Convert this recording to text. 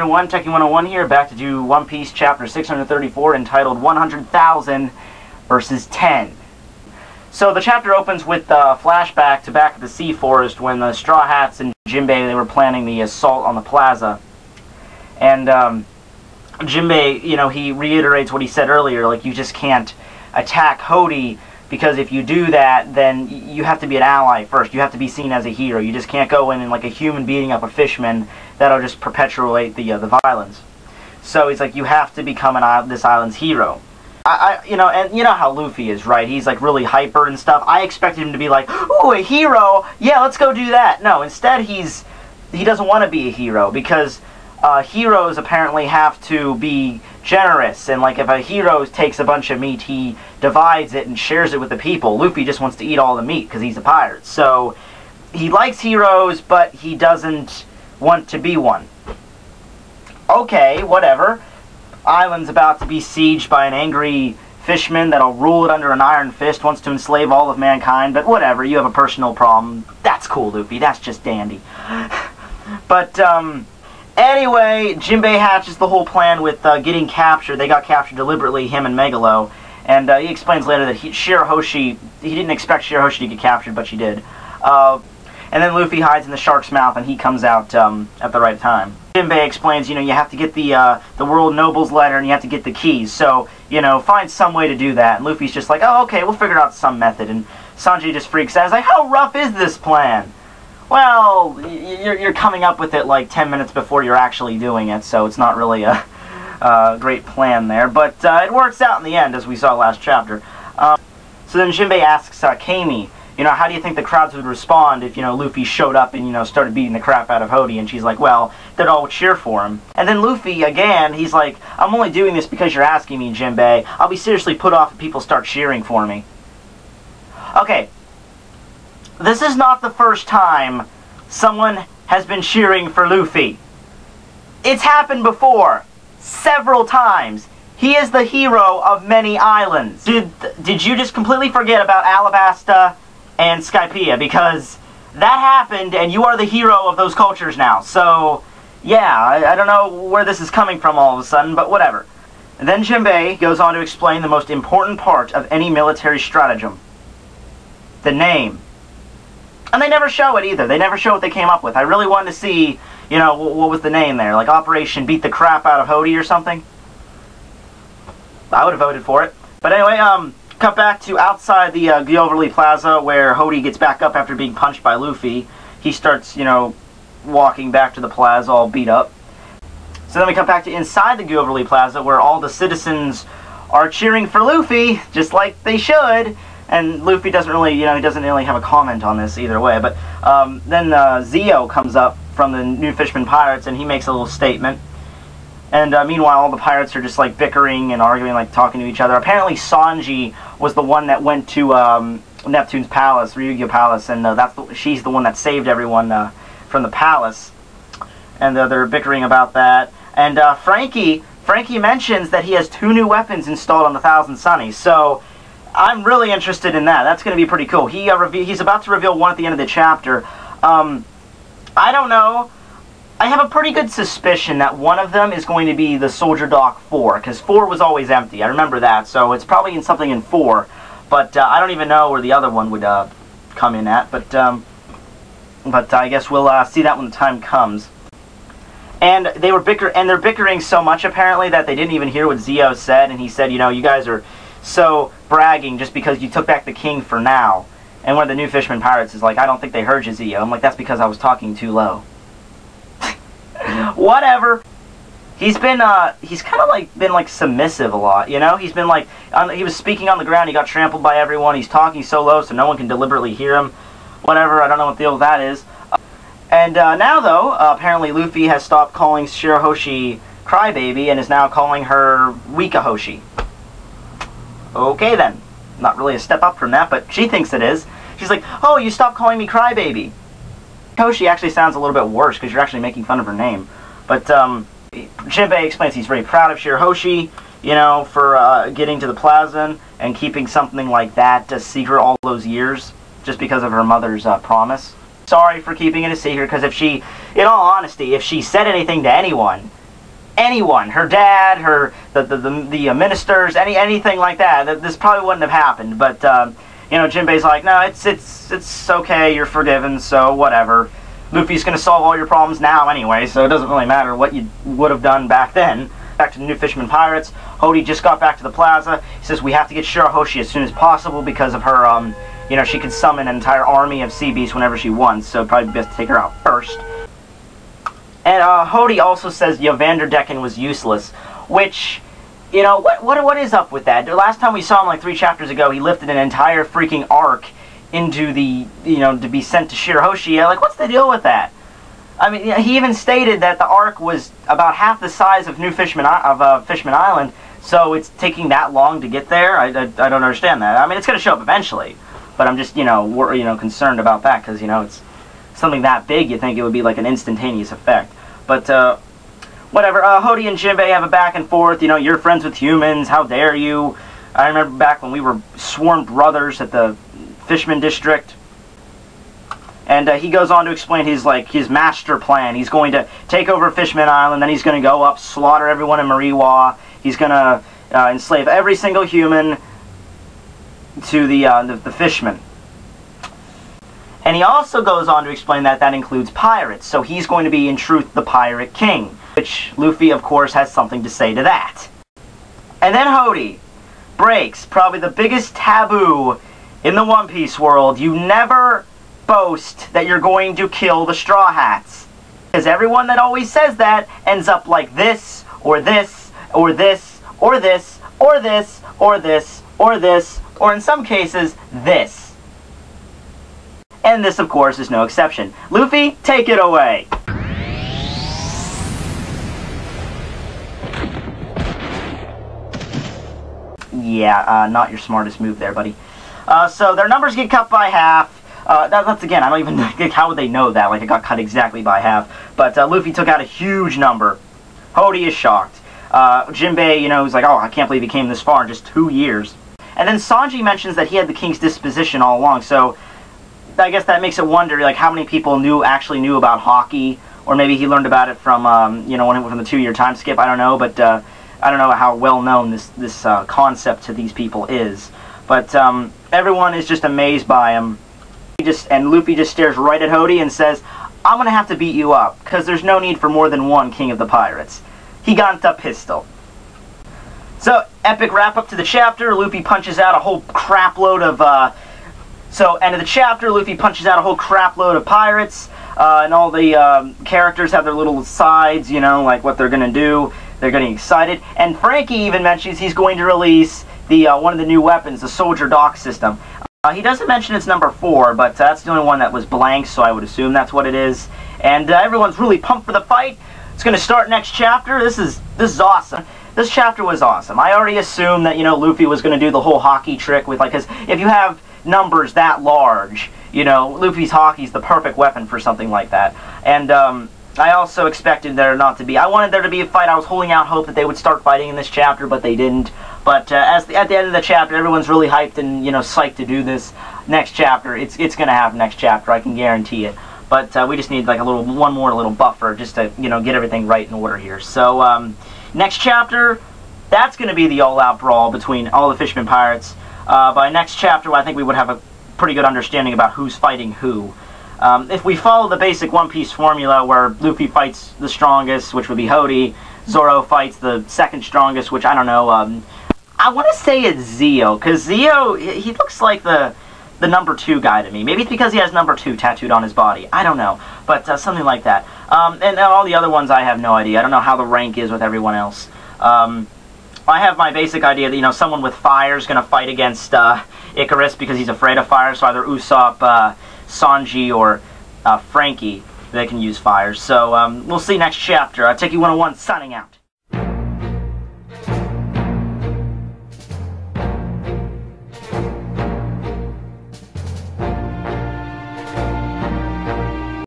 everyone, Tekking 101 here, back to do One Piece chapter 634 entitled 100,000 versus 10. So the chapter opens with a uh, flashback to back at the Sea Forest when the Straw Hats and Jinbei they were planning the assault on the plaza. And um, Jinbei, you know, he reiterates what he said earlier, like you just can't attack Hody because if you do that, then you have to be an ally first. You have to be seen as a hero. You just can't go in and like a human beating up a fishman that'll just perpetuate the uh, the violence. So he's like, you have to become an this island's hero. I, I, you know, and you know how Luffy is, right? He's like really hyper and stuff. I expected him to be like, "Oh, a hero! Yeah, let's go do that." No, instead he's he doesn't want to be a hero because uh, heroes apparently have to be generous, and like if a hero takes a bunch of meat, he divides it and shares it with the people. Luffy just wants to eat all the meat because he's a pirate. So he likes heroes, but he doesn't want to be one. Okay, whatever. Island's about to be sieged by an angry fishman that'll rule it under an iron fist, wants to enslave all of mankind, but whatever, you have a personal problem. That's cool, Luffy. That's just dandy. but, um, anyway, Jinbei hatches the whole plan with uh, getting captured. They got captured deliberately, him and Megalo. And uh, he explains later that he, Shirahoshi, he didn't expect Shirahoshi to get captured, but she did. Uh, and then Luffy hides in the shark's mouth, and he comes out um, at the right time. Jinbei explains, you know, you have to get the uh, the world noble's letter, and you have to get the keys. So, you know, find some way to do that. And Luffy's just like, oh, okay, we'll figure out some method. And Sanji just freaks out. He's like, how rough is this plan? Well, you're, you're coming up with it like 10 minutes before you're actually doing it, so it's not really a, a great plan there. But uh, it works out in the end, as we saw last chapter. Um, so then Jinbei asks uh, Camie, you know, how do you think the crowds would respond if, you know, Luffy showed up and, you know, started beating the crap out of Hody? And she's like, well, they'd all cheer for him. And then Luffy, again, he's like, I'm only doing this because you're asking me, Jinbei. I'll be seriously put off if people start cheering for me. Okay, this is not the first time someone has been cheering for Luffy. It's happened before, several times. He is the hero of many islands. Did, did you just completely forget about Alabasta and Skypiea because that happened and you are the hero of those cultures now. So, yeah, I, I, don't know where this is coming from all of a sudden, but whatever. And then Jinbei goes on to explain the most important part of any military stratagem. The name. And they never show it either. They never show what they came up with. I really wanted to see, you know, what, was the name there? Like Operation Beat the Crap Out of Hody or something? I would have voted for it. But anyway, um, Cut back to outside the uh, Gyoverly Plaza where Hody gets back up after being punched by Luffy. He starts, you know, walking back to the plaza all beat up. So then we come back to inside the Gyoverly Plaza where all the citizens are cheering for Luffy, just like they should. And Luffy doesn't really, you know, he doesn't really have a comment on this either way. But um, then uh, Zeo comes up from the New Fishman Pirates and he makes a little statement. And uh, meanwhile, all the pirates are just like bickering and arguing, like talking to each other. Apparently, Sanji was the one that went to um, Neptune's palace, Ryugu Palace, and uh, that's the, she's the one that saved everyone uh, from the palace. And uh, they're bickering about that. And uh, Frankie Franky mentions that he has two new weapons installed on the Thousand Sunnies. So I'm really interested in that. That's going to be pretty cool. He uh, he's about to reveal one at the end of the chapter. Um, I don't know. I have a pretty good suspicion that one of them is going to be the Soldier Dock 4, because 4 was always empty. I remember that, so it's probably in something in 4. But uh, I don't even know where the other one would uh, come in at, but um, but I guess we'll uh, see that when the time comes. And they were bicker, and they're bickering so much apparently that they didn't even hear what Zeo said. And he said, you know, you guys are so bragging just because you took back the king for now. And one of the new Fishman pirates is like, I don't think they heard you, Zeo. I'm like, that's because I was talking too low. Whatever. He's been, uh, he's kind of like, been like submissive a lot, you know? He's been like, on, he was speaking on the ground, he got trampled by everyone, he's talking so low so no one can deliberately hear him. Whatever, I don't know what the deal that is. Uh, and uh, now, though, uh, apparently Luffy has stopped calling Shirahoshi Crybaby and is now calling her Wekahoshi. Okay then. Not really a step up from that, but she thinks it is. She's like, oh, you stopped calling me Crybaby. Toshi actually sounds a little bit worse because you're actually making fun of her name. But um, Jinbei explains he's very proud of Shirahoshi, you know, for uh, getting to the plaza and keeping something like that a secret all those years just because of her mother's uh, promise. Sorry for keeping it a secret because if she, in all honesty, if she said anything to anyone, anyone, her dad, her the the, the, the uh, ministers, any anything like that, this probably wouldn't have happened. But um, you know, Jinbei's like, no, it's it's it's okay, you're forgiven, so whatever. Luffy's gonna solve all your problems now anyway, so it doesn't really matter what you would have done back then. Back to the New Fisherman Pirates. Hody just got back to the plaza. He says we have to get Shirahoshi as soon as possible because of her, um, you know, she can summon an entire army of sea beasts whenever she wants, so probably best to take her out first. And uh, Hody also says know, Vanderdecken was useless, which, you know, what, what, what is up with that? The last time we saw him, like three chapters ago, he lifted an entire freaking ark into the, you know, to be sent to Shirahoshi. Like, what's the deal with that? I mean, he even stated that the ark was about half the size of New Fishman of uh, Fishman Island, so it's taking that long to get there. I, I, I don't understand that. I mean, it's going to show up eventually, but I'm just, you know, you know, concerned about that because you know it's something that big, you think it would be like an instantaneous effect. But, uh, whatever. Uh, Hody and Jinbei have a back and forth. You know, you're friends with humans. How dare you? I remember back when we were sworn brothers at the Fishman District. And uh, he goes on to explain his like his master plan. He's going to take over Fishman Island, then he's going to go up, slaughter everyone in Mariwa. He's going to uh, enslave every single human to the, uh, the, the fishmen. And he also goes on to explain that that includes pirates, so he's going to be, in truth, the Pirate King. Which Luffy, of course, has something to say to that. And then Hody breaks probably the biggest taboo in the One Piece world. You never boast that you're going to kill the Straw Hats. Because everyone that always says that ends up like this, or this, or this, or this, or this, or this, or this, or in some cases, this. And this, of course, is no exception. Luffy, take it away! Yeah, uh, not your smartest move there, buddy. Uh, so their numbers get cut by half. Uh, that, that's again, I don't even how would they know that? Like it got cut exactly by half. But uh, Luffy took out a huge number. Hody is shocked. Uh, Jinbei, you know, is like, oh, I can't believe he came this far in just two years. And then Sanji mentions that he had the king's disposition all along. So I guess that makes it wonder, like, how many people knew actually knew about Haki, or maybe he learned about it from, um, you know, from the two-year time skip. I don't know, but uh, I don't know how well known this this uh, concept to these people is. But um, everyone is just amazed by him. He just and Luffy just stares right at Hody and says, "I'm gonna have to beat you up because there's no need for more than one King of the Pirates." He got a pistol. So epic wrap up to the chapter. Luffy punches out a whole crapload of. Uh, so, end of the chapter, Luffy punches out a whole crapload of pirates, uh, and all the um, characters have their little sides, you know, like what they're going to do. They're getting excited. And Franky even mentions he's going to release the uh, one of the new weapons, the Soldier Dock system. Uh, he doesn't mention it's number four, but that's the only one that was blank, so I would assume that's what it is. And uh, everyone's really pumped for the fight. It's going to start next chapter. This is this is awesome. This chapter was awesome. I already assumed that you know Luffy was going to do the whole Haki trick with like, because if you have numbers that large. You know, Luffy's Haki's the perfect weapon for something like that. And um, I also expected there not to be. I wanted there to be a fight. I was holding out hope that they would start fighting in this chapter, but they didn't. But uh, as the, at the end of the chapter, everyone's really hyped and you know psyched to do this next chapter. It's it's gonna happen next chapter. I can guarantee it. But uh, we just need like a little one more little buffer just to you know get everything right in order here. So um, next chapter, that's gonna be the all-out brawl between all the Fishman pirates. Uh, by next chapter, I think we would have a pretty good understanding about who's fighting who. Um, if we follow the basic One Piece formula where Luffy fights the strongest, which would be Hody, Zoro fights the second strongest, which I don't know, um, I want to say it's Zeo, because Zeo, he looks like the the number two guy to me. Maybe it's because he has number two tattooed on his body. I don't know, but uh, something like that. Um, and, and, all the other ones, I have no idea. I don't know how the rank is with everyone else. Um, I have my basic idea that, you know, someone with fire is going to fight against uh, Ikaros because he's afraid of fire. So either Usopp, uh, Sanji, or uh, Franky, they can use fire. So um, we'll see next chapter. Uh, Tekking 101 signing out.